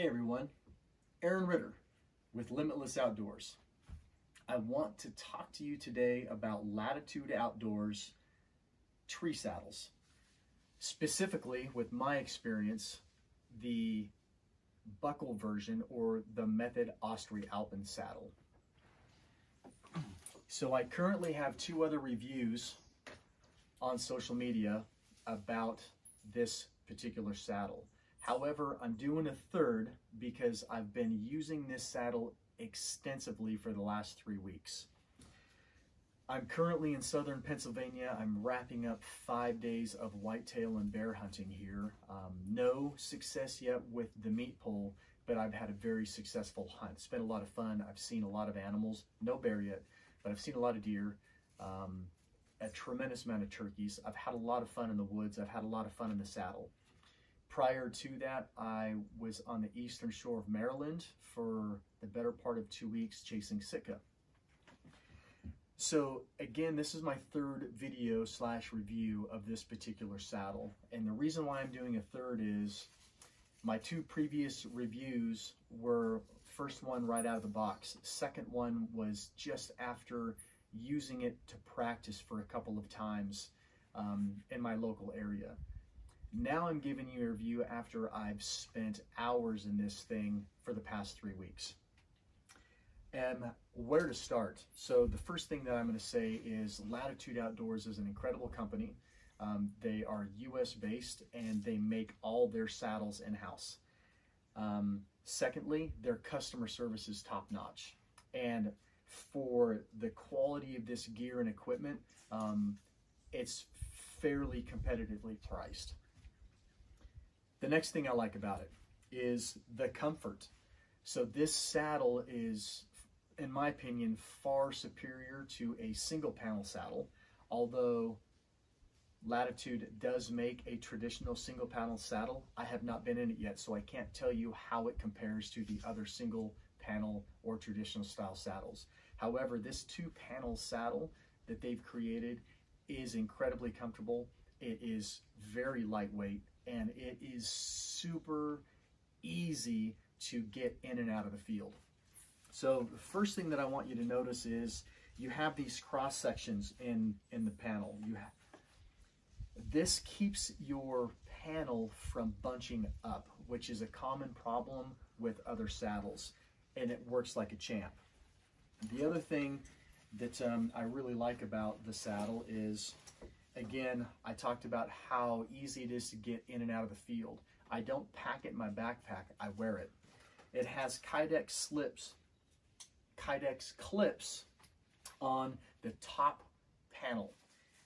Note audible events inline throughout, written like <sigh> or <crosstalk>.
Hey everyone, Aaron Ritter with Limitless Outdoors. I want to talk to you today about Latitude Outdoors tree saddles. Specifically, with my experience, the buckle version or the Method AustriAlpin saddle. So I currently have two other reviews on social media about this particular saddle. However, I'm doing a third because I've been using this saddle extensively for the last three weeks. I'm currently in southern Pennsylvania. I'm wrapping up five days of whitetail and bear hunting here. Um, no success yet with the meat pole, but I've had a very successful hunt. It's been a lot of fun. I've seen a lot of animals, no bear yet, but I've seen a lot of deer, um, a tremendous amount of turkeys. I've had a lot of fun in the woods. I've had a lot of fun in the saddle. Prior to that, I was on the eastern shore of Maryland for the better part of two weeks chasing Sitka. So again, this is my third video slash review of this particular saddle. And the reason why I'm doing a third is my two previous reviews were first one right out of the box. Second one was just after using it to practice for a couple of times um, in my local area. Now I'm giving you a review after I've spent hours in this thing for the past three weeks and where to start. So the first thing that I'm going to say is Latitude Outdoors is an incredible company. Um, they are U.S. based and they make all their saddles in-house. Um, secondly, their customer service is top notch. And for the quality of this gear and equipment, um, it's fairly competitively priced. The next thing I like about it is the comfort. So this saddle is in my opinion, far superior to a single panel saddle, although Latitude does make a traditional single panel saddle. I have not been in it yet, so I can't tell you how it compares to the other single panel or traditional style saddles. However, this two panel saddle that they've created is incredibly comfortable. It is very lightweight and it is super easy to get in and out of the field. So the first thing that I want you to notice is you have these cross sections in, in the panel. You have, this keeps your panel from bunching up, which is a common problem with other saddles, and it works like a champ. The other thing that um, I really like about the saddle is, again, I talked about how easy it is to get in and out of the field. I don't pack it in my backpack, I wear it. It has Kydex slips Kydex clips on the top panel.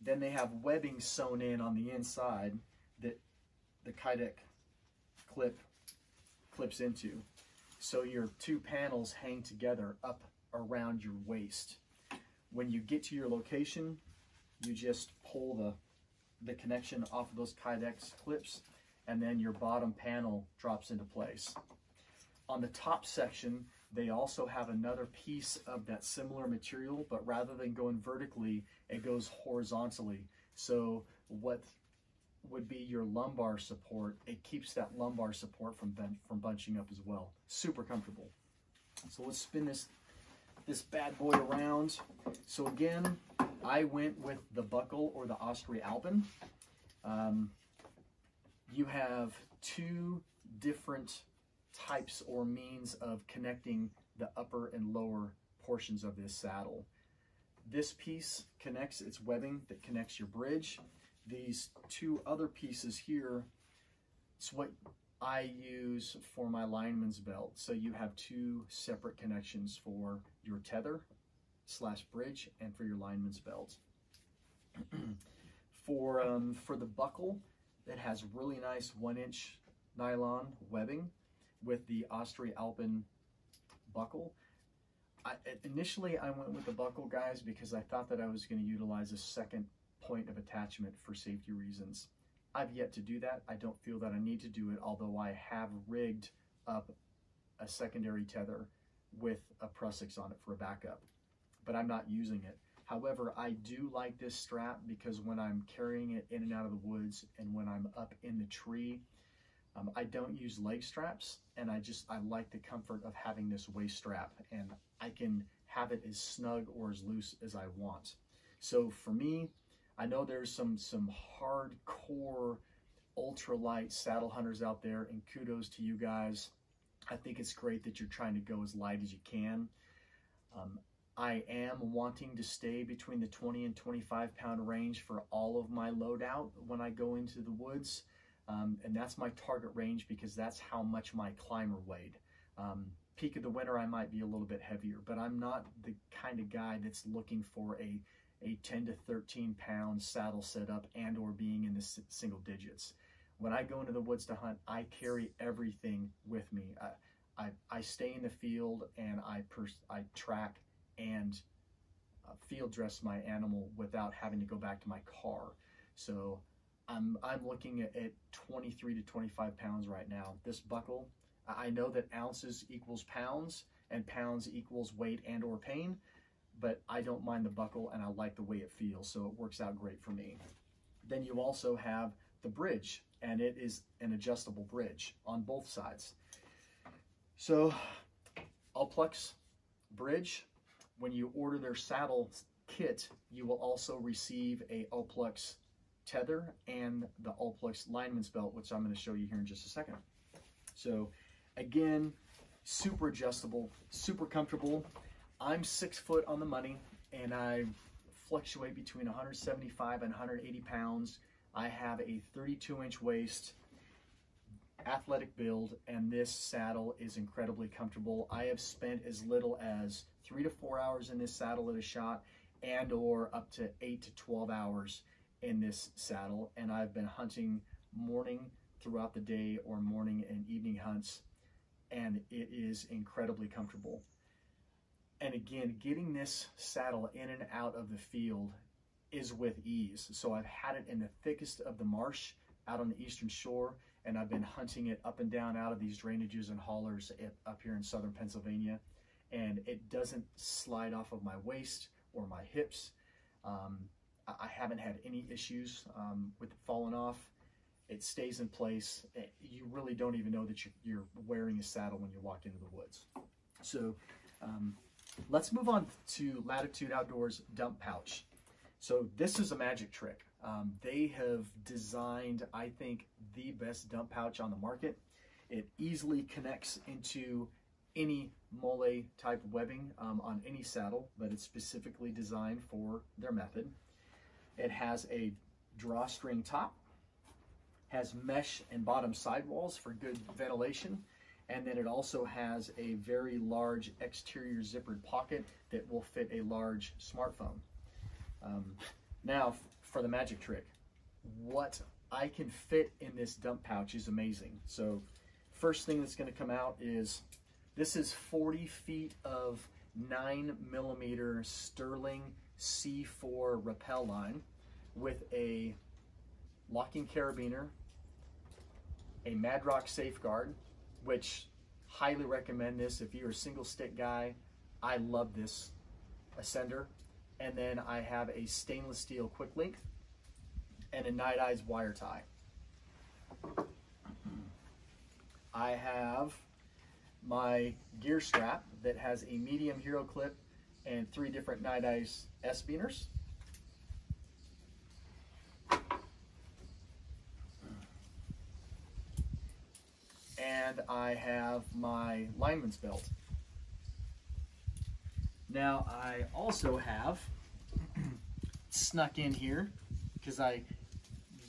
Then they have webbing sewn in on the inside that the Kydex clip clips into. So your two panels hang together up around your waist. When you get to your location, you just pull the, the connection off of those Kydex clips and then your bottom panel drops into place. On the top section, they also have another piece of that similar material, but rather than going vertically, it goes horizontally. So what would be your lumbar support, it keeps that lumbar support from, from bunching up as well. Super comfortable. So let's spin this, this bad boy around. So again, I went with the buckle or the AustriAlpin. Um, you have two different types or means of connecting the upper and lower portions of this saddle. This piece connects, its webbing that connects your bridge. These two other pieces here, it's what I use for my lineman's belt. So you have two separate connections for your tether slash bridge and for your lineman's belt. <clears throat> for, um, for the buckle, it has really nice one inch nylon webbing with the AustriAlpin buckle. I, initially, I went with the buckle, guys, because I thought that I was going to utilize a second point of attachment for safety reasons. I've yet to do that. I don't feel that I need to do it, although I have rigged up a secondary tether with a Prusik on it for a backup, but I'm not using it. However, I do like this strap because when I'm carrying it in and out of the woods and when I'm up in the tree, Um, I don't use leg straps and I just, I like the comfort of having this waist strap and I can have it as snug or as loose as I want. So for me, I know there's some, some hardcore ultralight saddle hunters out there and kudos to you guys. I think it's great that you're trying to go as light as you can. Um, I am wanting to stay between the 20 and 25 pound range for all of my loadout when I go into the woods. Um, and that's my target range because that's how much my climber weighed. Um, peak of the winter, I might be a little bit heavier, but I'm not the kind of guy that's looking for a, a 10 to 13 pound saddle setup and or being in the single digits. When I go into the woods to hunt, I carry everything with me. I, I, I stay in the field and I, I track and uh, field dress my animal without having to go back to my car. So I'm, I'm looking at, at 23 to 25 pounds right now. This buckle, I know that ounces equals pounds and pounds equals weight and or pain, but I don't mind the buckle and I like the way it feels. So it works out great for me. Then you also have the bridge and it is an adjustable bridge on both sides. So Ulplex bridge, when you order their saddle kit, you will also receive a Ulplex tether and the Ulplex lineman's belt, which I'm going to show you here in just a second. So again, super adjustable, super comfortable. I'm six foot on the money and I fluctuate between 175 and 180 pounds. I have a 32 inch waist, athletic build, and this saddle is incredibly comfortable. I have spent as little as three to four hours in this saddle at a shot and or up to eight to 12 hours in this saddle. And I've been hunting morning throughout the day or morning and evening hunts. And it is incredibly comfortable. And again, getting this saddle in and out of the field is with ease. So I've had it in the thickest of the marsh out on the eastern shore, and I've been hunting it up and down out of these drainages and haulers up here in southern Pennsylvania. And it doesn't slide off of my waist or my hips. Um, I haven't had any issues um, with it falling off. It stays in place. Eh, you really don't even know that you're, wearing a saddle when you walk into the woods. So um, let's move on to Latitude Outdoors Dump Pouch. So this is a magic trick. Um, they have designed, I think, the best dump pouch on the market. It easily connects into any MOLLE type webbing um, on any saddle, but it's specifically designed for their method. It has a drawstring top, has mesh and bottom sidewalls for good ventilation, and then it also has a very large exterior zippered pocket that will fit a large smartphone. Um, now, for the magic trick, what I can fit in this dump pouch is amazing. So first thing that's going to come out is this is 40 feet of 9 millimeter Sterling C4 rappel line with a locking carabiner, a Madrock safeguard, which highly recommend this if you're a single stick guy. I love this ascender and then I have a stainless steel quick link and a Nite Ize wire tie. I have my gear strap that has a medium hero clip and three different Nite Ize S-Biners. And I have my lineman's belt. Now I also have <clears throat> snuck in here because I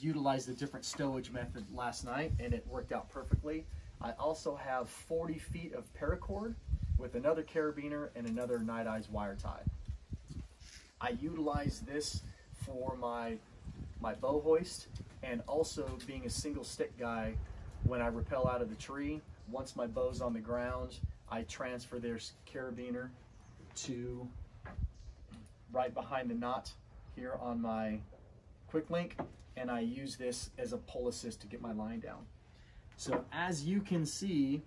utilized a different stowage method last night and it worked out perfectly. I also have 40 feet of paracord with another carabiner and another Nite Ize wire tie. I utilize this for my, my bow hoist and also being a single stick guy when I rappel out of the tree, once my bow's on the ground, I transfer this carabiner to right behind the knot here on my quick link and I use this as a pull assist to get my line down. So as you can see,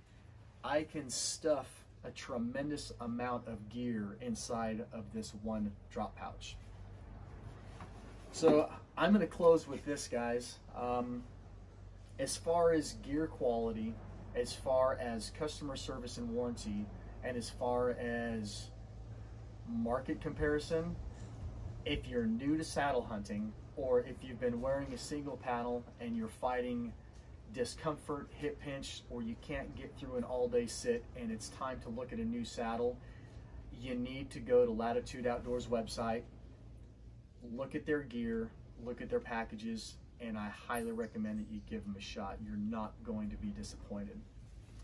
I can stuff a tremendous amount of gear inside of this one drop pouch. So I'm gonna close with this guys. Um, as far as gear quality, as far as customer service and warranty, and as far as market comparison, if you're new to saddle hunting or if you've been wearing a single paddle and you're fighting discomfort, hip pinch, or you can't get through an all day sit and it's time to look at a new saddle, you need to go to Latitude Outdoors website, look at their gear, look at their packages, and I highly recommend that you give them a shot. You're not going to be disappointed.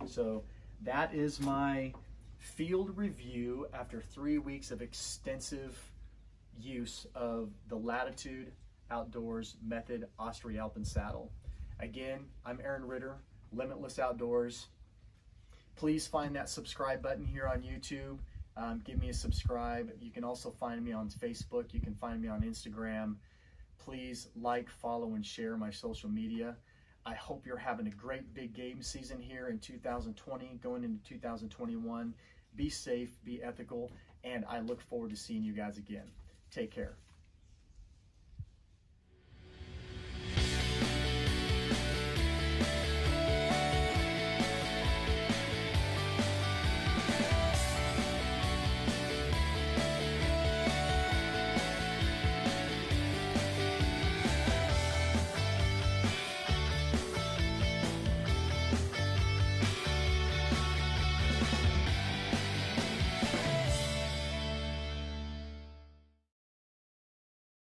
So that is my field review after three weeks of extensive use of the Latitude Outdoors Method AustriAlpin saddle. Again, I'm Aaron Ritter, Limitless Outdoors. Please find that subscribe button here on YouTube. Um, give me a subscribe. You can also find me on Facebook. You can find me on Instagram. Please like, follow, and share my social media. I hope you're having a great big game season here in 2020, going into 2021. Be safe, be ethical, and I look forward to seeing you guys again. Take care.